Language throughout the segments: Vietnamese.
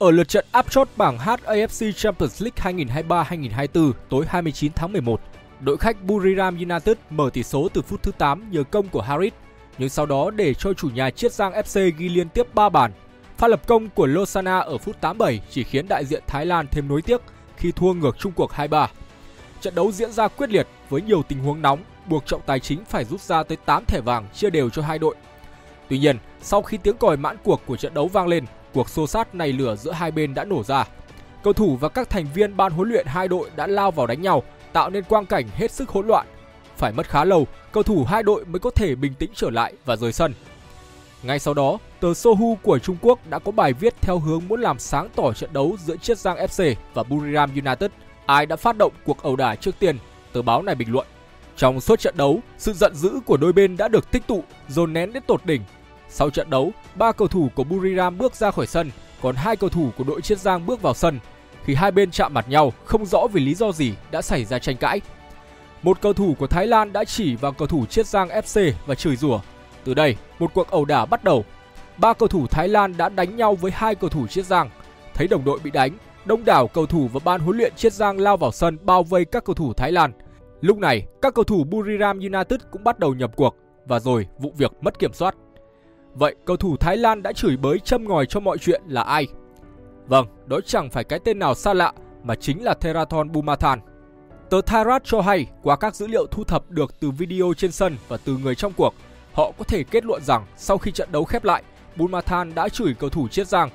Ở lượt trận áp chót bảng H AFC Champions League 2023-2024 tối 29 tháng 11, đội khách Buriram United mở tỷ số từ phút thứ 8 nhờ công của Harit, nhưng sau đó để cho chủ nhà Chiết Giang FC ghi liên tiếp 3 bàn. Pha lập công của Losana ở phút 87 chỉ khiến đại diện Thái Lan thêm nối tiếc khi thua ngược Trung cuộc 2-3. Trận đấu diễn ra quyết liệt với nhiều tình huống nóng, buộc trọng tài chính phải rút ra tới 8 thẻ vàng chia đều cho hai đội. Tuy nhiên, sau khi tiếng còi mãn cuộc của trận đấu vang lên, cuộc xô sát này lửa giữa hai bên đã nổ ra. Cầu thủ và các thành viên ban huấn luyện hai đội đã lao vào đánh nhau, tạo nên quang cảnh hết sức hỗn loạn. Phải mất khá lâu, cầu thủ hai đội mới có thể bình tĩnh trở lại và rời sân. Ngay sau đó, tờ Sohu của Trung Quốc đã có bài viết theo hướng muốn làm sáng tỏ trận đấu giữa Chiết Giang FC và Buriram United. Ai đã phát động cuộc ẩu đả trước tiên? Tờ báo này bình luận. Trong suốt trận đấu, sự giận dữ của đôi bên đã được tích tụ, dồn nén đến tột đỉnh. Sau trận đấu, ba cầu thủ của Buriram bước ra khỏi sân, còn hai cầu thủ của đội Chiết Giang bước vào sân. Khi hai bên chạm mặt nhau, không rõ vì lý do gì đã xảy ra tranh cãi. Một cầu thủ của Thái Lan đã chỉ vào cầu thủ Chiết Giang FC và chửi rủa. Từ đây, một cuộc ẩu đả bắt đầu. Ba cầu thủ Thái Lan đã đánh nhau với hai cầu thủ Chiết Giang. Thấy đồng đội bị đánh, đông đảo cầu thủ và ban huấn luyện Chiết Giang lao vào sân bao vây các cầu thủ Thái Lan. Lúc này, các cầu thủ Buriram United cũng bắt đầu nhập cuộc và rồi vụ việc mất kiểm soát. Vậy cầu thủ Thái Lan đã chửi bới châm ngòi cho mọi chuyện là ai? Vâng, đó chẳng phải cái tên nào xa lạ mà chính là Theraton Bumathan. Tờ tharad cho hay qua các dữ liệu thu thập được từ video trên sân và từ người trong cuộc, họ có thể kết luận rằng sau khi trận đấu khép lại, Bumathan đã chửi cầu thủ Chiết Giang.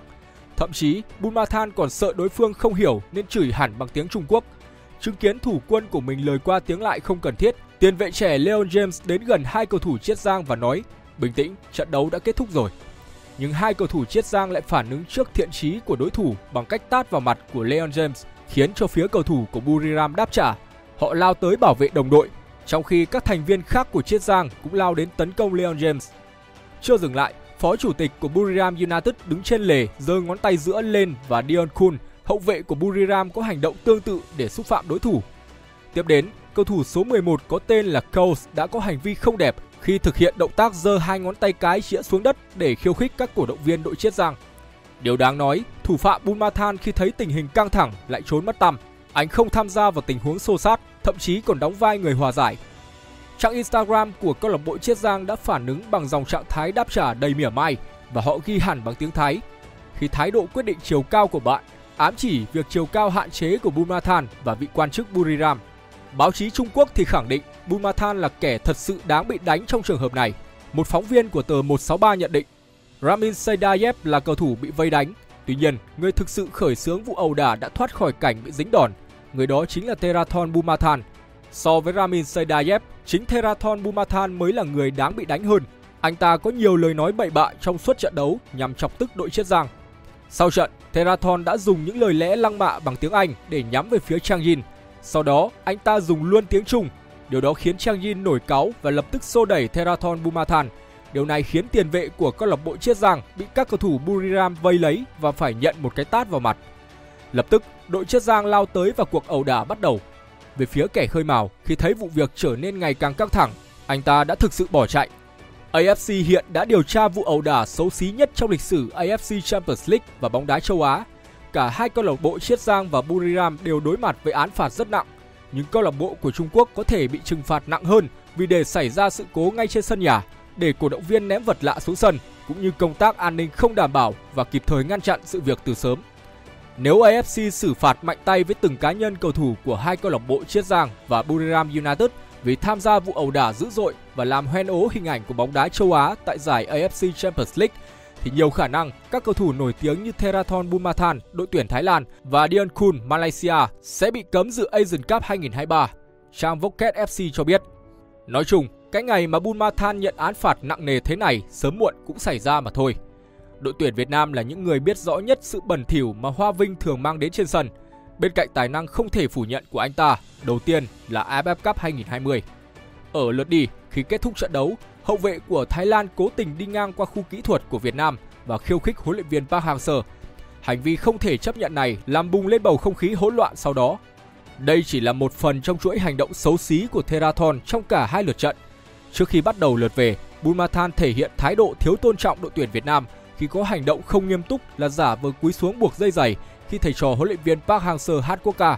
Thậm chí, Bumathan còn sợ đối phương không hiểu nên chửi hẳn bằng tiếng Trung Quốc. Chứng kiến thủ quân của mình lời qua tiếng lại không cần thiết, tiền vệ trẻ Leon James đến gần hai cầu thủ Chiết Giang và nói Bình tĩnh, trận đấu đã kết thúc rồi. Nhưng hai cầu thủ Chiết Giang lại phản ứng trước thiện chí của đối thủ bằng cách tát vào mặt của Leon James, khiến cho phía cầu thủ của Buriram đáp trả. Họ lao tới bảo vệ đồng đội, trong khi các thành viên khác của Chiết Giang cũng lao đến tấn công Leon James. Chưa dừng lại, phó chủ tịch của Buriram United đứng trên lề giơ ngón tay giữa lên và Dion Kun, hậu vệ của Buriram có hành động tương tự để xúc phạm đối thủ. Tiếp đến, cầu thủ số 11 có tên là Coles đã có hành vi không đẹp khi thực hiện động tác giơ hai ngón tay cái chĩa xuống đất để khiêu khích các cổ động viên đội Chiết Giang. Điều đáng nói, thủ phạm Bunmathan khi thấy tình hình căng thẳng lại trốn mất tăm. Anh không tham gia vào tình huống xô sát, thậm chí còn đóng vai người hòa giải. Trang Instagram của câu lạc bộ Chiết Giang đã phản ứng bằng dòng trạng thái đáp trả đầy mỉa mai và họ ghi hẳn bằng tiếng Thái. Khi thái độ quyết định chiều cao của bạn ám chỉ việc chiều cao hạn chế của Bunmathan và vị quan chức Buriram Báo chí Trung Quốc thì khẳng định Bumathan là kẻ thật sự đáng bị đánh trong trường hợp này. Một phóng viên của tờ 163 nhận định Ramin Seydayev là cầu thủ bị vây đánh. Tuy nhiên, người thực sự khởi xướng vụ ẩu đả đã thoát khỏi cảnh bị dính đòn. Người đó chính là Terathon Bumathan. So với Ramin Seydayev, chính Terathon Bumathan mới là người đáng bị đánh hơn. Anh ta có nhiều lời nói bậy bạ trong suốt trận đấu nhằm chọc tức đội Chiết Giang. Sau trận, Terathon đã dùng những lời lẽ lăng mạ bằng tiếng Anh để nhắm về phía Chang Yin, sau đó, anh ta dùng luôn tiếng Trung. Điều đó khiến Chang Yin nổi cáu và lập tức xô đẩy Theraton Bumathan. Điều này khiến tiền vệ của câu lạc bộ Chiết Giang bị các cầu thủ Buriram vây lấy và phải nhận một cái tát vào mặt. Lập tức, đội Chiết Giang lao tới và cuộc ẩu đả bắt đầu. Về phía kẻ khơi mào, khi thấy vụ việc trở nên ngày càng căng thẳng, anh ta đã thực sự bỏ chạy. AFC hiện đã điều tra vụ ẩu đả xấu xí nhất trong lịch sử AFC Champions League và bóng đá châu Á cả hai câu lạc bộ Chiết Giang và Buriram đều đối mặt với án phạt rất nặng. Nhưng câu lạc bộ của Trung Quốc có thể bị trừng phạt nặng hơn vì để xảy ra sự cố ngay trên sân nhà, để cổ động viên ném vật lạ xuống sân, cũng như công tác an ninh không đảm bảo và kịp thời ngăn chặn sự việc từ sớm. Nếu AFC xử phạt mạnh tay với từng cá nhân cầu thủ của hai câu lạc bộ Chiết Giang và Buriram United vì tham gia vụ ẩu đả dữ dội và làm hoen ố hình ảnh của bóng đá châu Á tại giải AFC Champions League thì nhiều khả năng các cầu thủ nổi tiếng như Theraton Bumathan, đội tuyển Thái Lan và Dion Kun, Malaysia sẽ bị cấm dự Asian Cup 2023. Trang Voket FC cho biết. Nói chung, cái ngày mà Bumathan nhận án phạt nặng nề thế này sớm muộn cũng xảy ra mà thôi. Đội tuyển Việt Nam là những người biết rõ nhất sự bẩn thỉu mà Hoa Vinh thường mang đến trên sân. Bên cạnh tài năng không thể phủ nhận của anh ta, đầu tiên là AFF Cup 2020. Ở lượt đi, khi kết thúc trận đấu, hậu vệ của Thái Lan cố tình đi ngang qua khu kỹ thuật của Việt Nam và khiêu khích huấn luyện viên Park Hang-seo. Hành vi không thể chấp nhận này làm bùng lên bầu không khí hỗn loạn sau đó. Đây chỉ là một phần trong chuỗi hành động xấu xí của Theraton trong cả hai lượt trận. Trước khi bắt đầu lượt về, Bulmathan thể hiện thái độ thiếu tôn trọng đội tuyển Việt Nam khi có hành động không nghiêm túc là giả vờ cúi xuống buộc dây giày khi thầy trò huấn luyện viên Park Hang-seo hát quốc ca.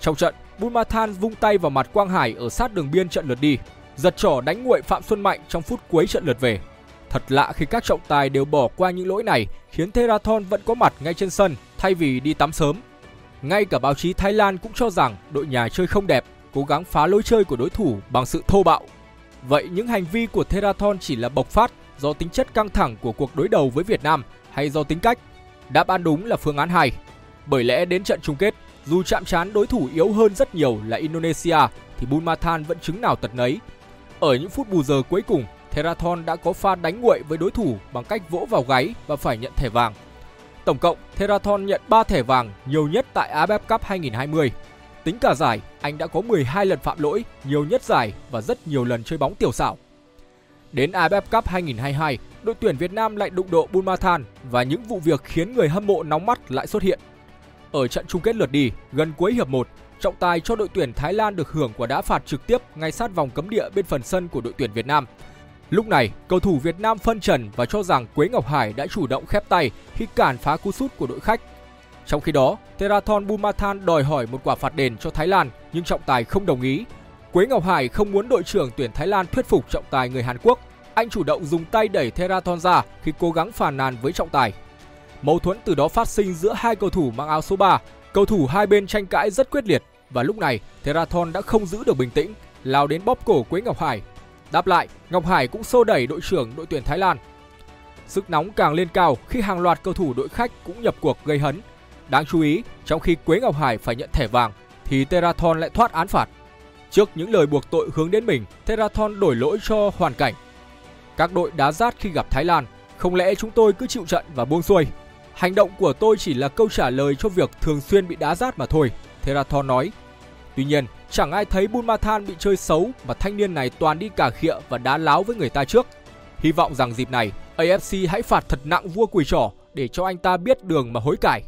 Trong trận, Bulmathan vung tay vào mặt Quang Hải ở sát đường biên trận lượt đi, giật trỏ đánh nguội Phạm Xuân Mạnh trong phút cuối trận lượt về. Thật lạ khi các trọng tài đều bỏ qua những lỗi này khiến Theraton vẫn có mặt ngay trên sân thay vì đi tắm sớm. Ngay cả báo chí Thái Lan cũng cho rằng đội nhà chơi không đẹp, cố gắng phá lối chơi của đối thủ bằng sự thô bạo. Vậy những hành vi của Theraton chỉ là bộc phát do tính chất căng thẳng của cuộc đối đầu với Việt Nam hay do tính cách? Đáp án đúng là phương án 2. Bởi lẽ đến trận chung kết, dù chạm trán đối thủ yếu hơn rất nhiều là Indonesia thì Bulmathan vẫn chứng nào tật nấy. Ở những phút bù giờ cuối cùng, Theraton đã có pha đánh nguội với đối thủ bằng cách vỗ vào gáy và phải nhận thẻ vàng. Tổng cộng, Theraton nhận 3 thẻ vàng, nhiều nhất tại AFF Cup 2020. Tính cả giải, anh đã có 12 lần phạm lỗi, nhiều nhất giải và rất nhiều lần chơi bóng tiểu xảo. Đến AFF Cup 2022, đội tuyển Việt Nam lại đụng độ Bulmathan và những vụ việc khiến người hâm mộ nóng mắt lại xuất hiện. Ở trận chung kết lượt đi, gần cuối hiệp 1, trọng tài cho đội tuyển Thái Lan được hưởng quả đá phạt trực tiếp ngay sát vòng cấm địa bên phần sân của đội tuyển Việt Nam. Lúc này, cầu thủ Việt Nam phân trần và cho rằng Quế Ngọc Hải đã chủ động khép tay khi cản phá cú sút của đội khách. Trong khi đó, Terathon Bumathan đòi hỏi một quả phạt đền cho Thái Lan nhưng trọng tài không đồng ý. Quế Ngọc Hải không muốn đội trưởng tuyển Thái Lan thuyết phục trọng tài người Hàn Quốc. Anh chủ động dùng tay đẩy Terathon ra khi cố gắng phàn nàn với trọng tài. Mâu thuẫn từ đó phát sinh giữa hai cầu thủ mang áo số 3. Cầu thủ hai bên tranh cãi rất quyết liệt và lúc này Terathon đã không giữ được bình tĩnh, lao đến bóp cổ Quế Ngọc Hải. Đáp lại, Ngọc Hải cũng xô đẩy đội trưởng đội tuyển Thái Lan. Sức nóng càng lên cao khi hàng loạt cầu thủ đội khách cũng nhập cuộc gây hấn. Đáng chú ý, trong khi Quế Ngọc Hải phải nhận thẻ vàng thì Terathon lại thoát án phạt. Trước những lời buộc tội hướng đến mình, Terathon đổi lỗi cho hoàn cảnh. Các đội đá rát khi gặp Thái Lan, không lẽ chúng tôi cứ chịu trận và buông xuôi? Hành động của tôi chỉ là câu trả lời cho việc thường xuyên bị đá rát mà thôi, Theraton nói. Tuy nhiên, chẳng ai thấy Bulmathan bị chơi xấu mà thanh niên này toàn đi cà khịa và đá láo với người ta trước. Hy vọng rằng dịp này, AFC hãy phạt thật nặng vua quỳ trỏ để cho anh ta biết đường mà hối cải.